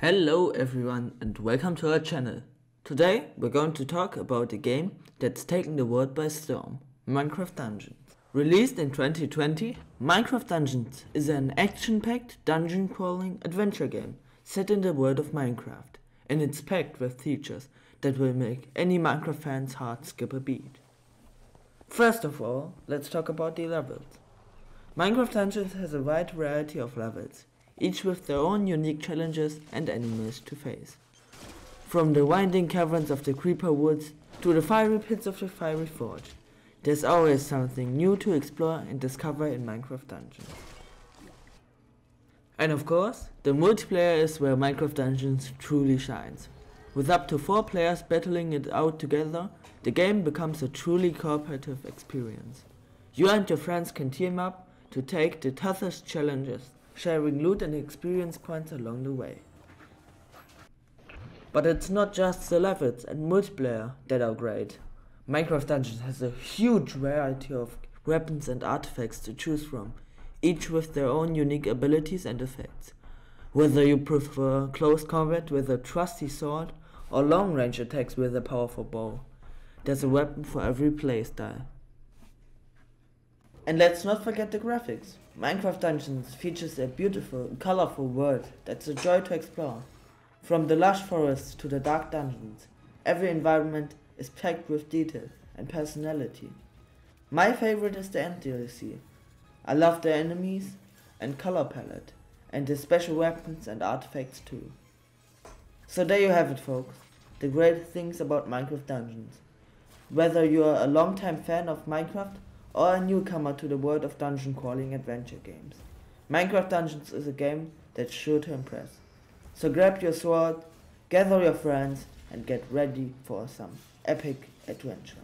Hello everyone and welcome to our channel. Today we're going to talk about a game that's taken the world by storm, Minecraft Dungeons. Released in 2020, Minecraft Dungeons is an action-packed dungeon crawling adventure game set in the world of Minecraft and it's packed with features that will make any Minecraft fan's heart skip a beat. First of all, let's talk about the levels. Minecraft Dungeons has a wide variety of levels, each with their own unique challenges and enemies to face. From the winding caverns of the Creeper Woods to the fiery pits of the Fiery Forge, there's always something new to explore and discover in Minecraft Dungeons. And of course, the multiplayer is where Minecraft Dungeons truly shines. With up to 4 players battling it out together, the game becomes a truly cooperative experience. You and your friends can team up to take the toughest challenges, sharing loot and experience points along the way. But it's not just the levels and multiplayer that are great. Minecraft Dungeons has a huge variety of weapons and artifacts to choose from, each with their own unique abilities and effects. Whether you prefer close combat with a trusty sword or long range attacks with a powerful bow, there's a weapon for every playstyle. And let's not forget the graphics. Minecraft Dungeons features a beautiful, colorful world that's a joy to explore. From the lush forests to the dark dungeons, every environment is packed with detail and personality. My favorite is the End DLC. I love the enemies and color palette, and the special weapons and artifacts too. So there you have it folks, the great things about Minecraft Dungeons. Whether you are a long-time fan of Minecraft or a newcomer to the world of dungeon crawling adventure games, Minecraft Dungeons is a game that's sure to impress. So grab your sword, gather your friends, and get ready for some epic adventure.